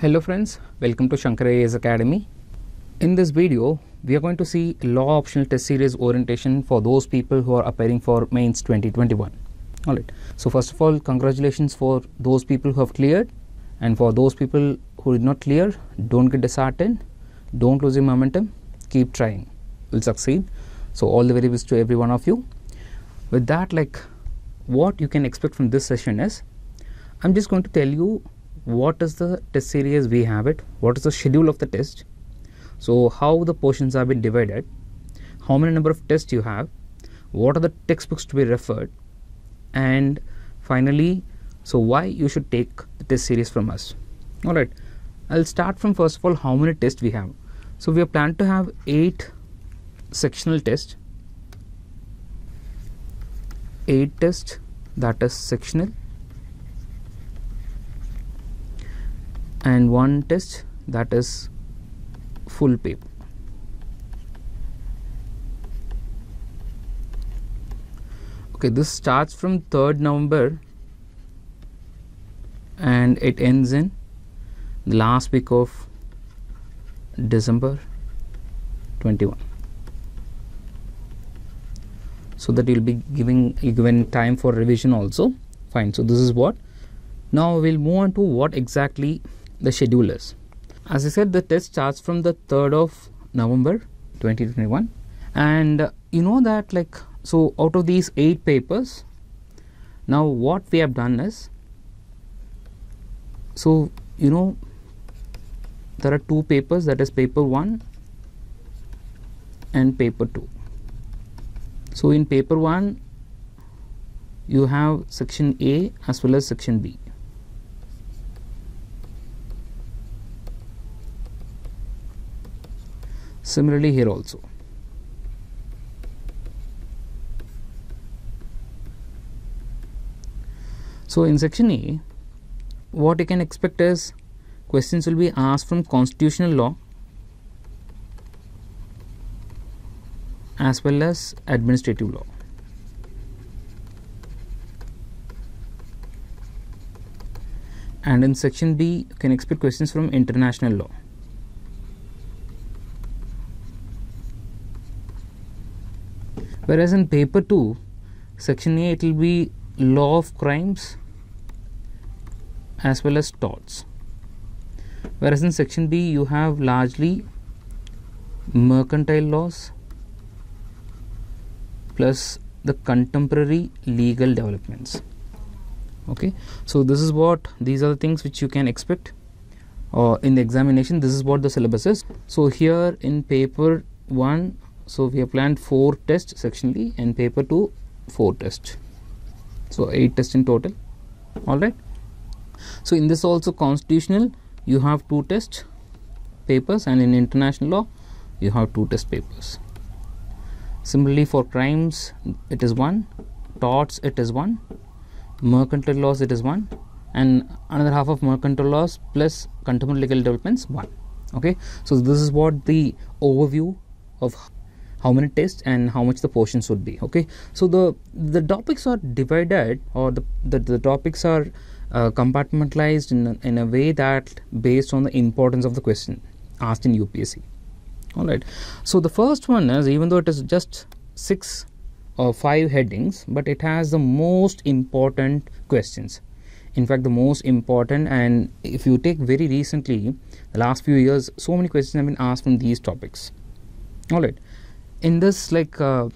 Hello friends, welcome to Shankar IAS Academy. In this video, we are going to see law optional test series orientation for those people who are appearing for mains 2021. Alright, so first of all, congratulations for those people who have cleared, and for those people who did not clear, don't get disheartened, don't lose your momentum, keep trying, will succeed. So, all the very best to every one of you. With that, like what you can expect from this session is I'm just going to tell you what is the test series we have it what is the schedule of the test so how the portions have been divided how many number of tests you have what are the textbooks to be referred and finally so why you should take the test series from us. All right i'll start from first of all how many tests we have. So we are planned to have eight sectional tests. Eight tests that is sectional and one test that is full paper. Okay, this starts from 3rd November and it ends in the last week of December 21. So that you'll be giving given time for revision also. Fine. So this is what. Now we'll move on to what exactly the schedulers. As I said, the test starts from the 3rd of November 2021, and uh, you know that, like, so out of these eight papers, now what we have done is so you know there are two papers that is paper 1 and paper 2 so in paper 1 you have section A as well as section B Similarly here also. So in section A, what you can expect is questions will be asked from constitutional law as well as administrative law. And in section B, you can expect questions from international law. Whereas in paper 2 section a it will be law of crimes as well as torts. Whereas in section b you have largely mercantile laws plus the contemporary legal developments. Okay? So this is what these are the things which you can expect uh, in the examination. This is what the syllabus is. So here in paper 1 so we have planned four tests sectionally and paper 2 four tests. So eight tests in total. All right? So in this also constitutional you have two test papers and in international law you have two test papers. Similarly for crimes it is one. Torts it is one. Mercantile laws it is one. And another half of mercantile laws plus contemporary legal developments one. Okay? So this is what the overview of how many tests and how much the portions would be okay? So the the topics are divided or the the, the topics are uh, compartmentalized in a, in a way that based on the importance of the question asked in UPSC all right so the first one is even though it is just six or five headings but it has the most important questions. In fact the most important and if you take very recently the last few years so many questions have been asked from these topics. All right in this like uh,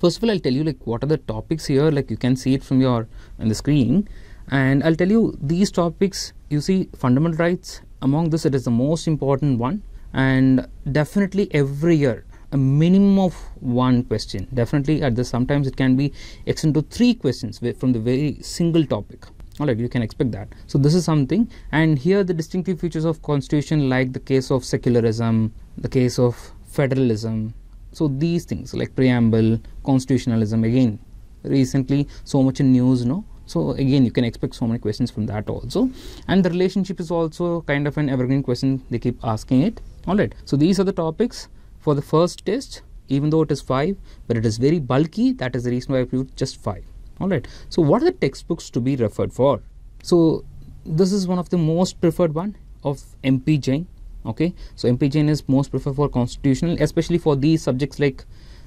first of all i'll tell you like what are the topics here? Like you can see it from your on the screen. And i'll tell you these topics you see fundamental rights among this it is the most important one. And definitely every year a minimum of one question. Definitely at this sometimes it can be extended to three questions from the very single topic. All right you can expect that. So this is something. And here the distinctive features of constitution like the case of secularism the case of federalism so these things like preamble constitutionalism again recently so much in news no? So again you can expect so many questions from that also. And the relationship is also kind of an evergreen question they keep asking it. All right. So these are the topics for the first test. Even though it is 5 but it is very bulky that is the reason why i put just 5 all right. So what are the textbooks to be referred for? So this is one of the most preferred one of mp jain okay? So mp is most preferred for constitutional especially for these subjects like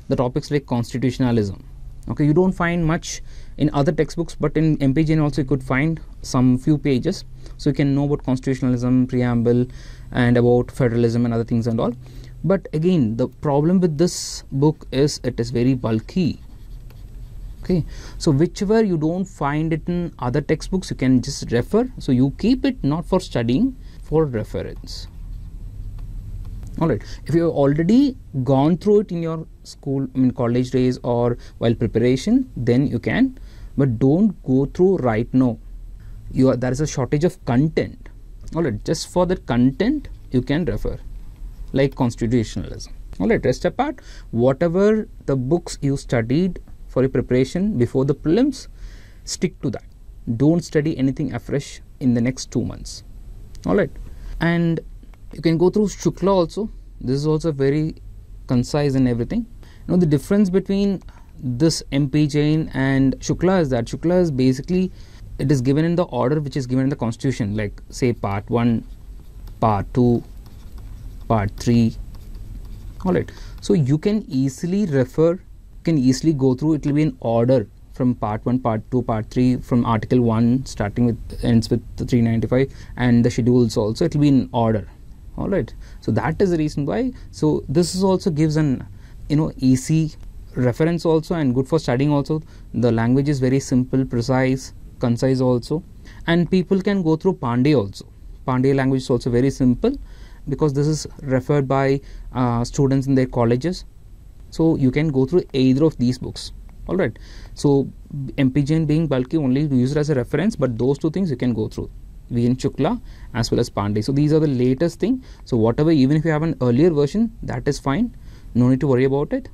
the topics like constitutionalism. Okay? You don't find much in other textbooks but in mp also you could find some few pages. So you can know about constitutionalism preamble and about federalism and other things and all. But again the problem with this book is it is very bulky. Okay? So whichever you don't find it in other textbooks you can just refer. So you keep it not for studying for reference all right. If you have already gone through it in your school I mean college days or while preparation then you can. But don't go through right now. You are there is a shortage of content. All right. Just for the content you can refer. Like constitutionalism. All right. Rest apart. Whatever the books you studied for your preparation before the prelims stick to that. Don't study anything afresh in the next two months. All right. And you can go through Shukla also. This is also very concise and everything. Now the difference between this MP Jain and Shukla is that Shukla is basically it is given in the order which is given in the constitution. Like say part 1 part 2 part 3 all right. So you can easily refer can easily go through. It will be in order from part 1 part 2 part 3 from article 1 starting with ends with 395 and the schedules also. It will be in order all right. So that is the reason why. So this is also gives an you know easy reference also and good for studying also. The language is very simple precise concise also. And people can go through Pandey also. Pandey language is also very simple because this is referred by uh, students in their colleges. So you can go through either of these books. All right. So MP Jain being bulky only used as a reference but those two things you can go through VN Shukla as well as Pandey. So these are the latest thing. So whatever, even if you have an earlier version, that is fine. No need to worry about it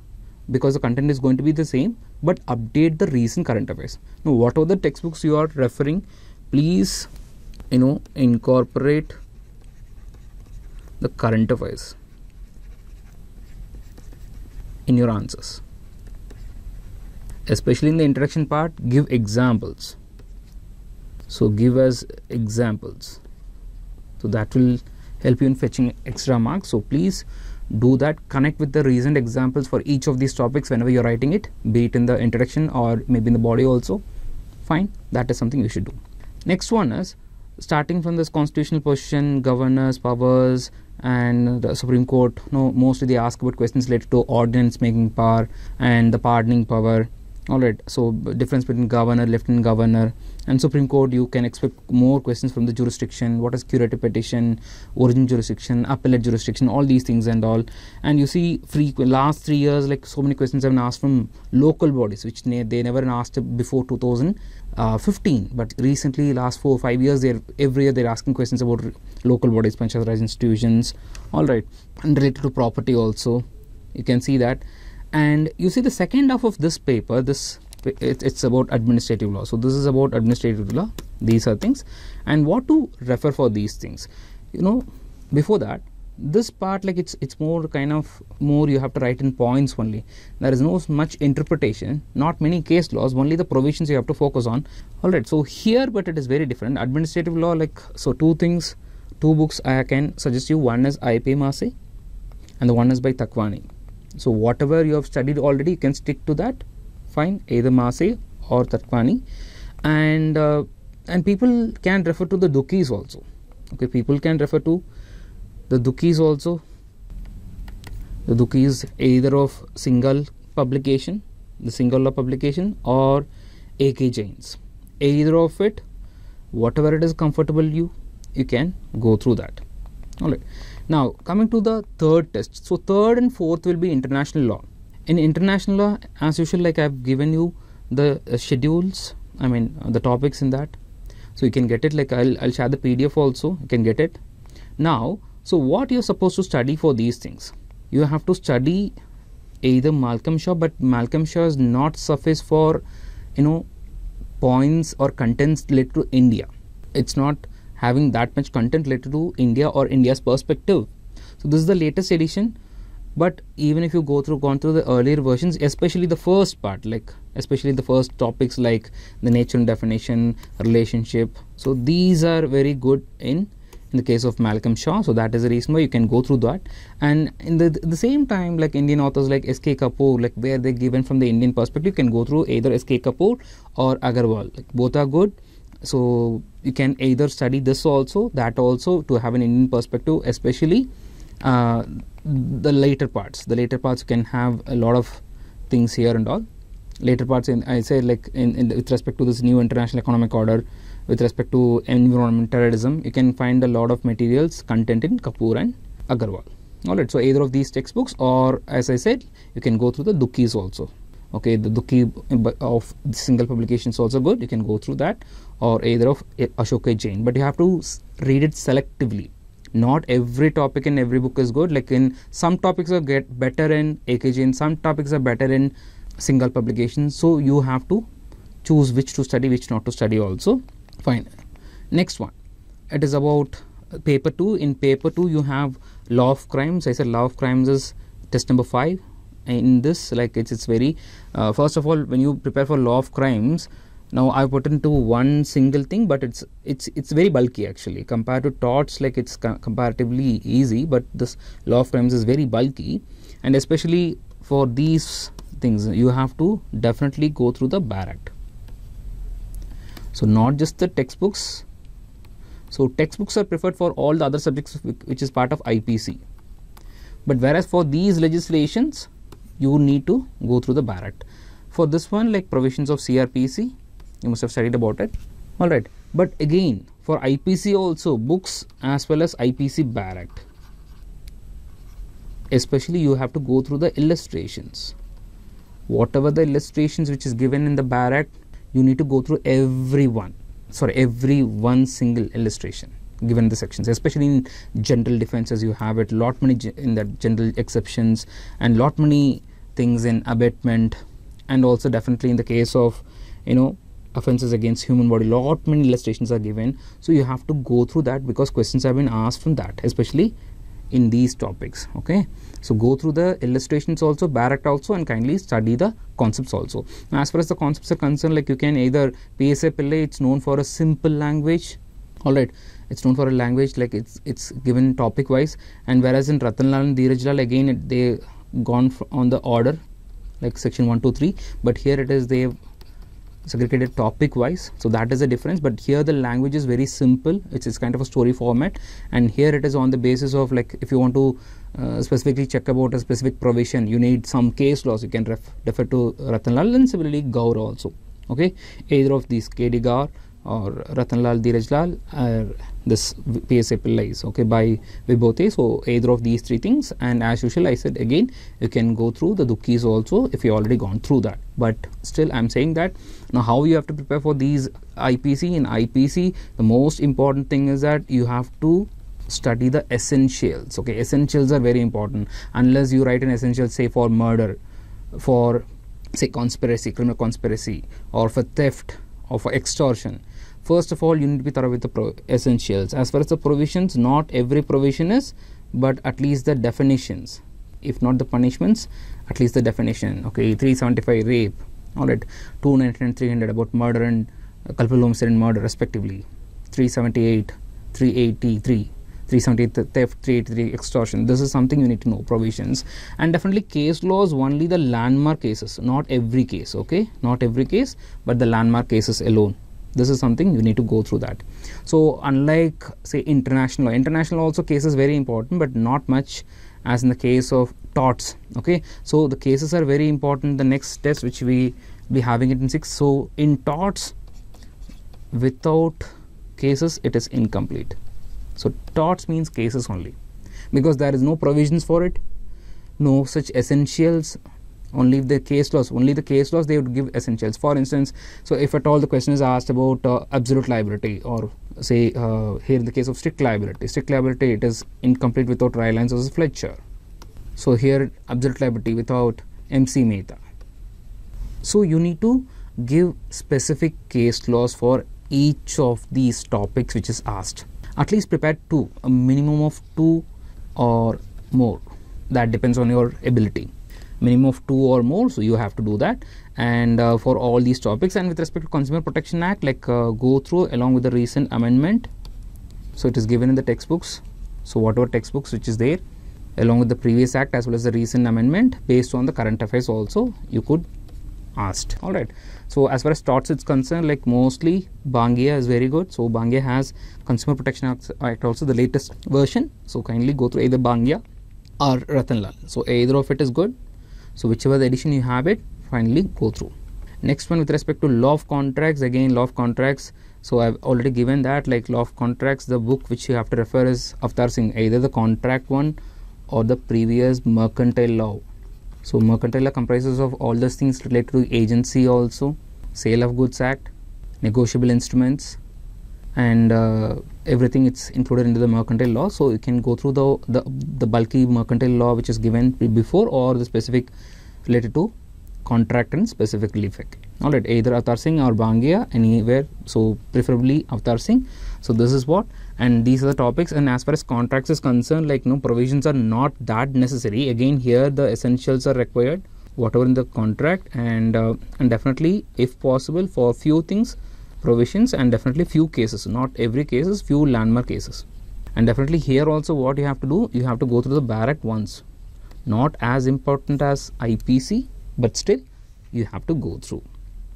because the content is going to be the same. But update the recent current affairs. Now, whatever the textbooks you are referring, please, you know, incorporate the current affairs in your answers. Especially in the introduction part, give examples so give us examples. So that will help you in fetching extra marks. So please do that. Connect with the recent examples for each of these topics whenever you're writing it be it in the introduction or maybe in the body also. Fine. That is something you should do. Next one is starting from this constitutional position governors powers and the supreme court. No mostly they ask about questions related to ordinance making power and the pardoning power all right so difference between governor lieutenant governor and supreme court you can expect more questions from the jurisdiction. What is curative petition origin jurisdiction appellate jurisdiction all these things and all. And you see free last three years like so many questions have been asked from local bodies which they, they never asked before 2015 uh, but recently last four or five years they're every year they're asking questions about local bodies panchayat institutions all right and related to property also you can see that and you see the second half of this paper this it, it's about administrative law. So this is about administrative law these are things. And what to refer for these things? You know before that this part like it's it's more kind of more you have to write in points only. There is no much interpretation not many case laws only the provisions you have to focus on. All right so here but it is very different. Administrative law like so two things two books i can suggest you. One is ip Massey and the one is by takwani so whatever you have studied already you can stick to that. Fine. Either Massey or Takwani and uh, and people can refer to the Dukis also. Okay people can refer to the Dukis also. The Dukis either of Singhal publication the Singhal law publication or AK Jains. Either of it whatever it is comfortable you you can go through that. All right now coming to the third test. So third and fourth will be international law. In international law, as usual, like I've given you the uh, schedules. I mean uh, the topics in that. So you can get it. Like I'll I'll share the PDF also. You can get it. Now, so what you're supposed to study for these things? You have to study either Malcolm Shaw, but Malcolm Shaw is not suffice for you know points or contents related to India. It's not having that much content related to India or India's perspective. So this is the latest edition. But even if you go through gone through the earlier versions, especially the first part, like especially the first topics like the nature and definition, relationship. So these are very good in in the case of Malcolm Shaw. So that is the reason why you can go through that. And in the the same time, like Indian authors like S.K. Kapoor, like where they're given from the Indian perspective, you can go through either S.K. Kapoor or Agarwal. Like both are good. So you can either study this also, that also to have an Indian perspective, especially uh, the later parts. The later parts can have a lot of things here and all. Later parts, in I say like in, in with respect to this new international economic order, with respect to environmentalism, you can find a lot of materials content in Kapoor and Agarwal. Alright, so either of these textbooks, or as I said, you can go through the Dukis also. Okay, the Duki of Singhal publication is also good. You can go through that, or either of eh, Ashoka Jain, but you have to read it selectively. Not every topic in every book is good. Like in some topics are get better in AK Jain some topics are better in Singhal publication. So you have to choose which to study which not to study also. Fine. Next one. It is about uh, paper 2 in paper 2 you have law of crimes. I said law of crimes is test number 5 in this like it's, it's very uh, first of all when you prepare for law of crimes now i put into one single thing but it's it's it's very bulky actually. Compared to torts like it's comparatively easy but this law of crimes is very bulky. And especially for these things you have to definitely go through the bar so not just the textbooks. So textbooks are preferred for all the other subjects which is part of ipc but whereas for these legislations you need to go through the bar act for this one like provisions of crpc you must have studied about it. All right. But again for IPC also books as well as IPC Bar Act especially you have to go through the illustrations. Whatever the illustrations which is given in the Bar Act you need to go through every one sorry every one single illustration given the sections especially in general defenses you have it. Lot many in the general exceptions and lot many things in abetment and also definitely in the case of you know offenses against human body lot many illustrations are given. So you have to go through that because questions have been asked from that especially in these topics okay? So go through the illustrations also Bar also and kindly study the concepts also. Now, as far as the concepts are concerned like you can either PSA Pillai it's known for a simple language all right. It's known for a language like it's it's given topic wise and whereas in Ratanlal and Dheeraj again it, they gone on the order like section 1 2 3 but here it is they've segregated topic wise so that is the difference. But here the language is very simple. It's, it's kind of a story format. And here it is on the basis of like if you want to uh, specifically check about a specific provision you need some case laws. You can ref, refer to Ratanlal and similarly Gaur also. Okay? Either of these KD Gaur or Ratanlal Dheerajlal or this PSA Pillais okay by Vibhute so either of these three things. And as usual I said again you can go through the Dukis also if you already gone through that. But still I'm saying that now how you have to prepare for these IPC in IPC the most important thing is that you have to study the essentials okay? Essentials are very important. Unless you write an essential say for murder for say conspiracy criminal conspiracy or for theft or for extortion first of all you need to be thorough with the essentials. As far as the provisions not every provision is but at least the definitions. If not the punishments at least the definition. Okay 375 rape. All right. 290 and 300 about murder and uh, culpable homicide and murder respectively. 378 383 378 theft 383 extortion. This is something you need to know provisions. And definitely case laws only the landmark cases. Not every case okay? Not every case but the landmark cases alone this is something you need to go through that. So unlike say international law international also cases very important but not much as in the case of torts okay? So the cases are very important the next test which we be having it in 6 so in torts without cases it is incomplete. So torts means cases only because there is no provisions for it no such essentials only the case laws only the case laws they would give essentials. For instance so if at all the question is asked about uh, absolute liability or say uh, here in the case of strict liability strict liability it is incomplete without Rylands versus Fletcher. So here absolute liability without MC Mehta. So you need to give specific case laws for each of these topics which is asked. At least prepare two a minimum of two or more. That depends on your ability minimum of two or more so you have to do that. And uh, for all these topics and with respect to consumer protection act like uh, go through along with the recent amendment. So it is given in the textbooks. So whatever textbooks which is there along with the previous act as well as the recent amendment based on the current affairs also you could asked all right. So as far as torts is concerned like mostly bangia is very good. So bangia has consumer protection act also the latest version. So kindly go through either bangia or ratanlal so either of it is good so whichever the edition you have it finally go through. Next one with respect to law of contracts again law of contracts. So i've already given that like law of contracts the book which you have to refer is Avtar Singh either the contract one or the previous mercantile law. So mercantile law comprises of all those things related to agency also, sale of goods act, negotiable instruments, and uh, everything it's included into the mercantile law. So you can go through the, the the bulky mercantile law which is given before or the specific related to contract and specific relief act. Alright, either Avtar Singh or Bangia anywhere. So preferably Avtar Singh. So this is what and these are the topics and as far as contracts is concerned like no provisions are not that necessary again here the essentials are required whatever in the contract and uh, and definitely if possible for few things provisions and definitely few cases not every cases few landmark cases. And definitely here also what you have to do you have to go through the BAR once. Not as important as IPC but still you have to go through.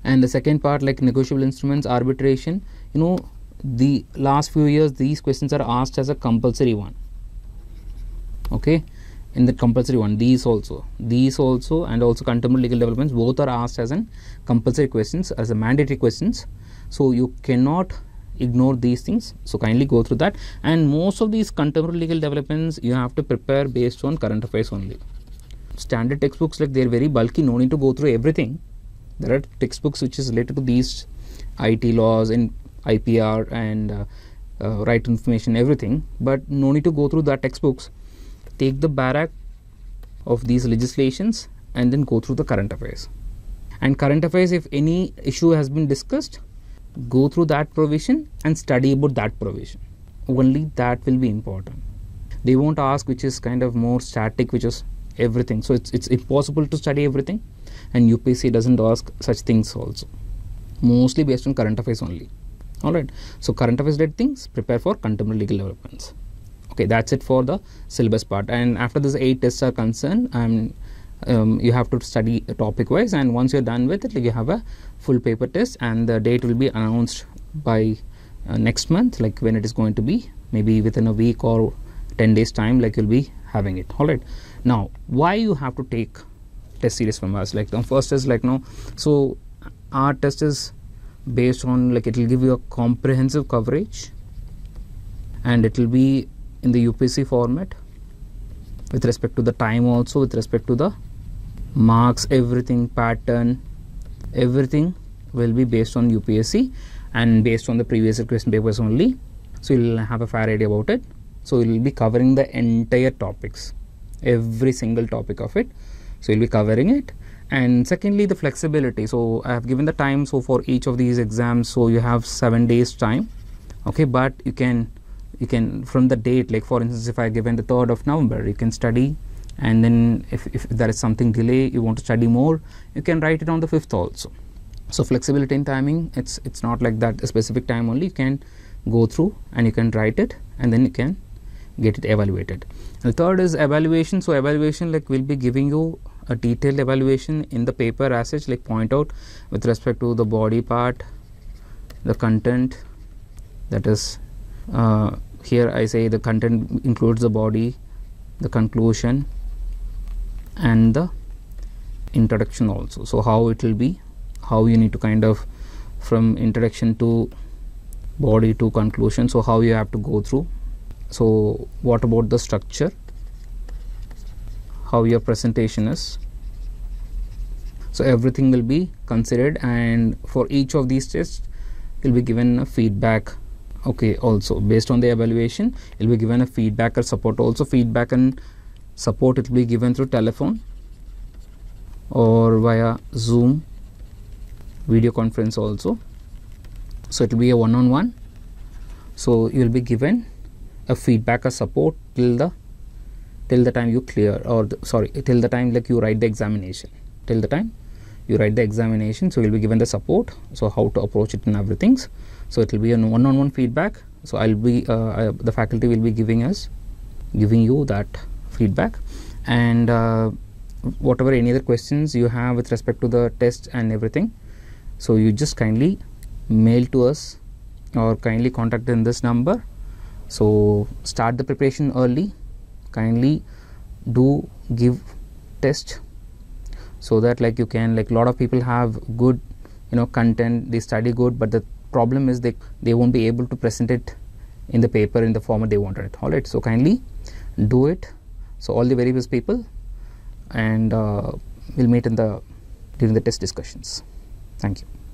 And the second part like negotiable instruments arbitration you know the last few years these questions are asked as a compulsory one. Okay? In the compulsory one these also. These also and also contemporary legal developments both are asked as an compulsory questions as a mandatory questions so you cannot ignore these things. So kindly go through that. And most of these contemporary legal developments you have to prepare based on current affairs only. Standard textbooks like they're very bulky no need to go through everything. There are textbooks which is related to these IT laws and IPR and uh, uh, right information everything. But no need to go through that textbooks. Take the BAR of these legislations and then go through the current affairs. And current affairs if any issue has been discussed go through that provision and study about that provision. Only that will be important. They won't ask which is kind of more static which is everything. So it's it's impossible to study everything and UPSC doesn't ask such things also. Mostly based on current affairs only. All right so current affairs related things prepare for contemporary legal developments. Okay that's it for the syllabus part. And after this eight tests are concerned um, um, you have to study topic wise and once you're done with it like you have a full paper test and the date will be announced by uh, next month like when it is going to be maybe within a week or 10 days time like you'll be having it. All right. Now why you have to take test series from us? Like the first is like no so our test is based on like it will give you a comprehensive coverage and it will be in the UPSC format with respect to the time also with respect to the marks everything pattern everything will be based on UPSC and based on the previous question papers only. So you'll have a fair idea about it. So you'll be covering the entire topics every single topic of it. So you'll be covering it. And secondly the flexibility. So i have given the time so for each of these exams so you have seven days time. Okay but you can you can from the date like for instance if i given the 3rd of november you can study and then if, if there is something delay you want to study more you can write it on the 5th also. So flexibility in timing it's it's not like that a specific time only you can go through and you can write it and then you can get it evaluated. And the third is evaluation. So evaluation like will be giving you a detailed evaluation in the paper as such like point out with respect to the body part the content that is uh, here I say the content includes the body the conclusion and the introduction also. So how it will be how you need to kind of from introduction to body to conclusion so how you have to go through. So what about the structure? How your presentation is? So everything will be considered and for each of these tests you'll be given a feedback. Okay also based on the evaluation you'll be given a feedback or support also feedback and support it will be given through telephone or via zoom video conference also. So it will be a one-on-one. -on -one. so you will be given a feedback or support till the till the time you clear or the, sorry till the time like you write the examination. Till the time you write the examination so you'll be given the support. So how to approach it and everything. So it will be a one-on-one -on -one feedback. So i'll be uh, uh, the faculty will be giving us giving you that feedback. And uh, whatever any other questions you have with respect to the test and everything so you just kindly mail to us or kindly contact in this number. So start the preparation early. Kindly do give test so that like you can like a lot of people have good you know content. They study good but the problem is they they won't be able to present it in the paper in the format they wanted. It all right. So kindly do it so all the very best people and uh, we'll meet in the during the test discussions. Thank you